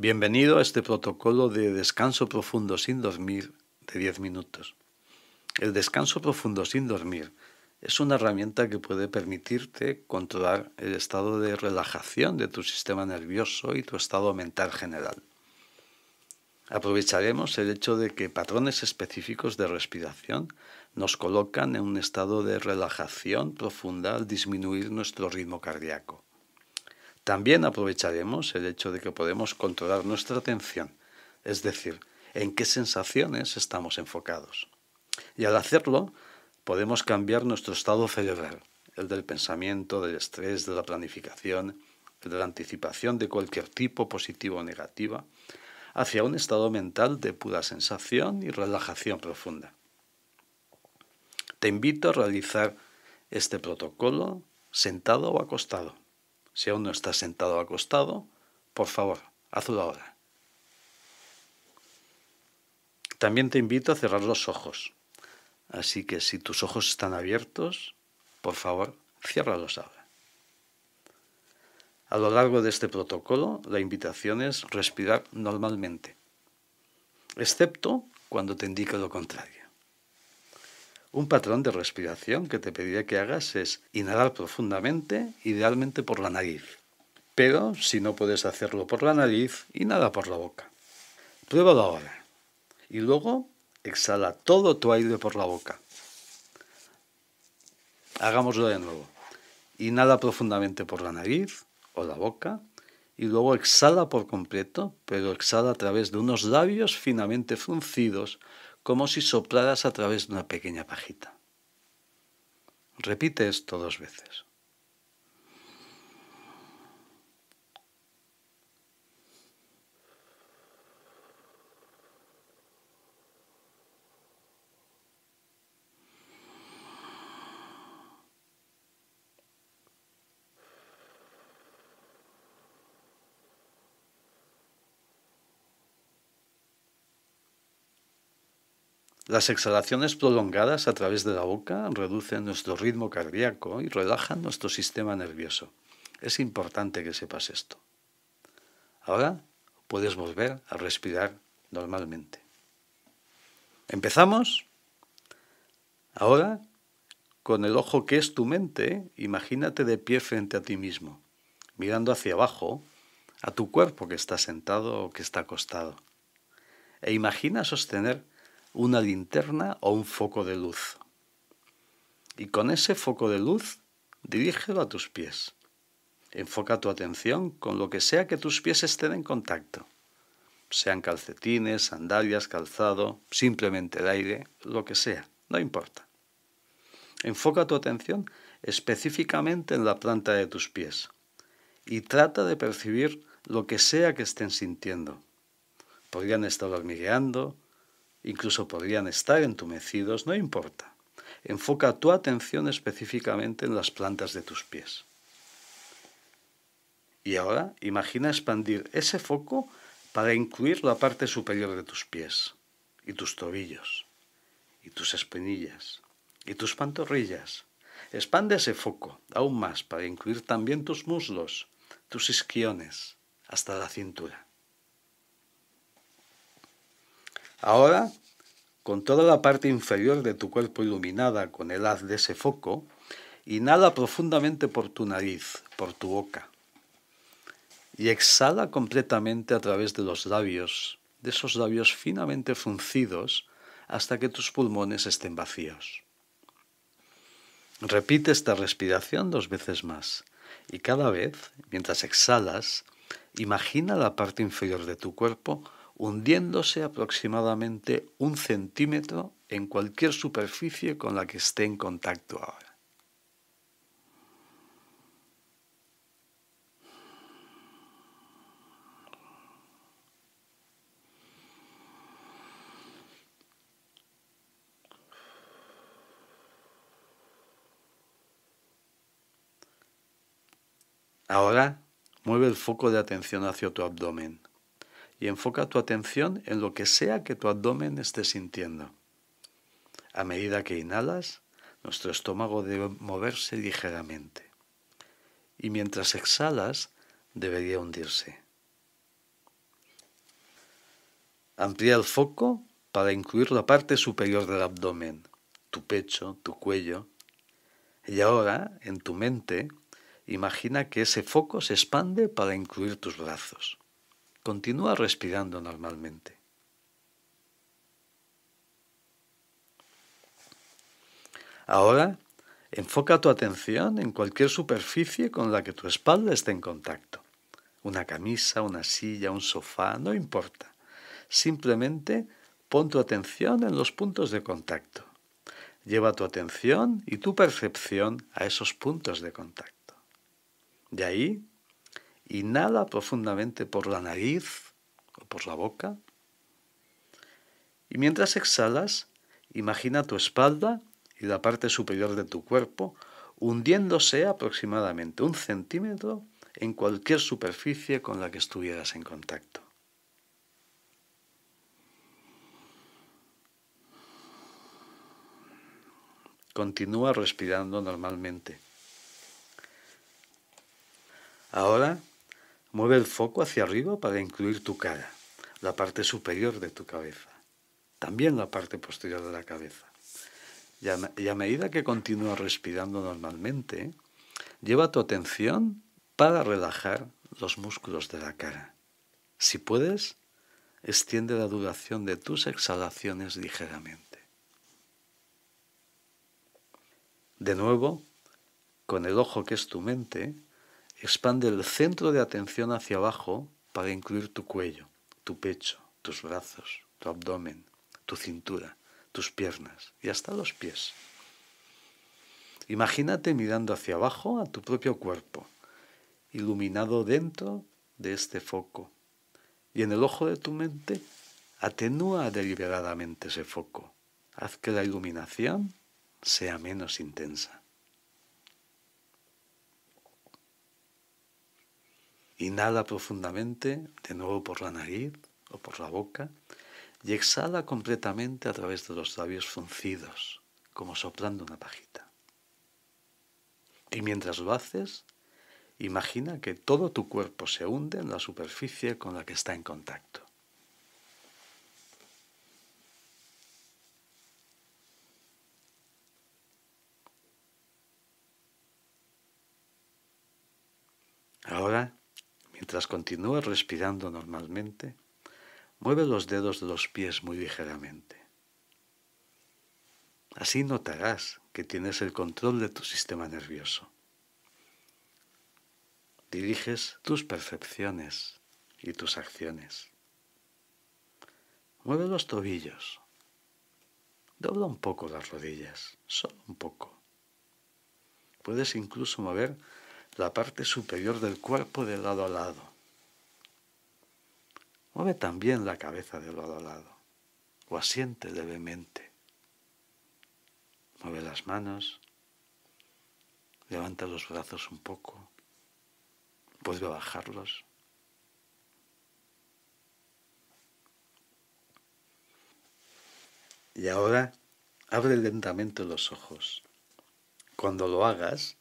Bienvenido a este protocolo de descanso profundo sin dormir de 10 minutos. El descanso profundo sin dormir es una herramienta que puede permitirte controlar el estado de relajación de tu sistema nervioso y tu estado mental general. Aprovecharemos el hecho de que patrones específicos de respiración nos colocan en un estado de relajación profunda al disminuir nuestro ritmo cardíaco. También aprovecharemos el hecho de que podemos controlar nuestra atención, es decir, en qué sensaciones estamos enfocados. Y al hacerlo, podemos cambiar nuestro estado cerebral, el del pensamiento, del estrés, de la planificación, el de la anticipación de cualquier tipo, positivo o negativa, hacia un estado mental de pura sensación y relajación profunda. Te invito a realizar este protocolo sentado o acostado. Si aún no estás sentado o acostado, por favor, hazlo ahora. También te invito a cerrar los ojos. Así que si tus ojos están abiertos, por favor, ciérralos ahora. A lo largo de este protocolo, la invitación es respirar normalmente, excepto cuando te indique lo contrario. Un patrón de respiración que te pediría que hagas es inhalar profundamente, idealmente por la nariz. Pero si no puedes hacerlo por la nariz, inhala por la boca. Pruébalo ahora. Y luego exhala todo tu aire por la boca. Hagámoslo de nuevo. Inhala profundamente por la nariz o la boca y luego exhala por completo, pero exhala a través de unos labios finamente fruncidos como si soplaras a través de una pequeña pajita. Repite esto dos veces. Las exhalaciones prolongadas a través de la boca reducen nuestro ritmo cardíaco y relajan nuestro sistema nervioso. Es importante que sepas esto. Ahora puedes volver a respirar normalmente. ¿Empezamos? Ahora, con el ojo que es tu mente, imagínate de pie frente a ti mismo, mirando hacia abajo, a tu cuerpo que está sentado o que está acostado. E imagina sostener una linterna o un foco de luz. Y con ese foco de luz, dirígelo a tus pies. Enfoca tu atención con lo que sea que tus pies estén en contacto. Sean calcetines, sandalias, calzado, simplemente el aire, lo que sea, no importa. Enfoca tu atención específicamente en la planta de tus pies y trata de percibir lo que sea que estén sintiendo. Podrían estar hormigueando, Incluso podrían estar entumecidos, no importa. Enfoca tu atención específicamente en las plantas de tus pies. Y ahora imagina expandir ese foco para incluir la parte superior de tus pies, y tus tobillos, y tus espinillas, y tus pantorrillas. Expande ese foco aún más para incluir también tus muslos, tus isquiones, hasta la cintura. Ahora, con toda la parte inferior de tu cuerpo iluminada con el haz de ese foco, inhala profundamente por tu nariz, por tu boca, y exhala completamente a través de los labios, de esos labios finamente fruncidos, hasta que tus pulmones estén vacíos. Repite esta respiración dos veces más y cada vez, mientras exhalas, imagina la parte inferior de tu cuerpo hundiéndose aproximadamente un centímetro en cualquier superficie con la que esté en contacto ahora. Ahora mueve el foco de atención hacia tu abdomen y enfoca tu atención en lo que sea que tu abdomen esté sintiendo. A medida que inhalas, nuestro estómago debe moverse ligeramente. Y mientras exhalas, debería hundirse. Amplía el foco para incluir la parte superior del abdomen, tu pecho, tu cuello. Y ahora, en tu mente, imagina que ese foco se expande para incluir tus brazos. Continúa respirando normalmente. Ahora, enfoca tu atención en cualquier superficie con la que tu espalda esté en contacto. Una camisa, una silla, un sofá, no importa. Simplemente pon tu atención en los puntos de contacto. Lleva tu atención y tu percepción a esos puntos de contacto. De ahí, inhala profundamente por la nariz o por la boca. Y mientras exhalas, imagina tu espalda y la parte superior de tu cuerpo hundiéndose aproximadamente un centímetro en cualquier superficie con la que estuvieras en contacto. Continúa respirando normalmente. Ahora mueve el foco hacia arriba para incluir tu cara, la parte superior de tu cabeza, también la parte posterior de la cabeza. Y a, medida que continúas respirando normalmente, lleva tu atención para relajar los músculos de la cara. Si puedes, extiende la duración de tus exhalaciones ligeramente. De nuevo, con el ojo que es tu mente, expande el centro de atención hacia abajo para incluir tu cuello, tu pecho, tus brazos, tu abdomen, tu cintura tus piernas y hasta los pies. Imagínate mirando hacia abajo a tu propio cuerpo, iluminado dentro de este foco. Y en el ojo de tu mente, atenúa deliberadamente ese foco. Haz que la iluminación sea menos intensa. Inhala profundamente, de nuevo por la nariz o por la boca, y exhala completamente a través de los labios fruncidos, como soplando una pajita. Y mientras lo haces, imagina que todo tu cuerpo se hunde en la superficie con la que está en contacto. Ahora, mientras continúas respirando normalmente, Mueve los dedos de los pies muy ligeramente. Así notarás que tienes el control de tu sistema nervioso. Diriges tus percepciones y tus acciones. Mueve los tobillos. Dobla un poco las rodillas, solo un poco. Puedes incluso mover la parte superior del cuerpo de lado a lado. Mueve también la cabeza de lado a lado o asiente levemente. Mueve las manos, levanta los brazos un poco, vuelve a bajarlos. Y ahora abre lentamente los ojos. Cuando lo hagas,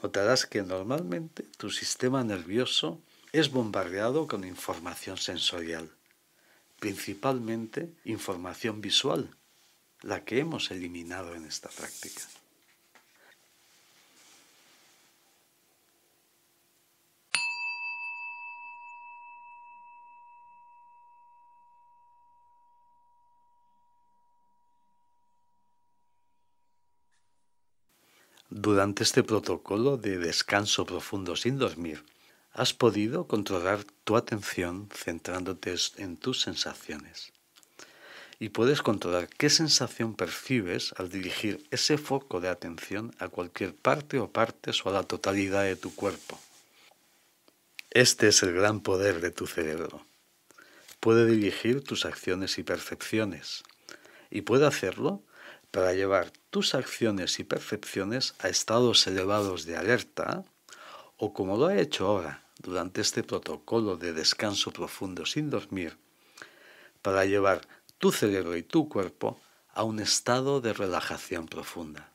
notarás que normalmente tu sistema nervioso es bombardeado con información sensorial, principalmente información visual, la que hemos eliminado en esta práctica. Durante este protocolo de descanso profundo sin dormir, has podido controlar tu atención centrándote en tus sensaciones. Y puedes controlar qué sensación percibes al dirigir ese foco de atención a cualquier parte o partes o a la totalidad de tu cuerpo. Este es el gran poder de tu cerebro. Puede dirigir tus acciones y percepciones. Y puede hacerlo para llevar tus acciones y percepciones a estados elevados de alerta o como lo ha hecho ahora, durante este protocolo de descanso profundo sin dormir para llevar tu cerebro y tu cuerpo a un estado de relajación profunda.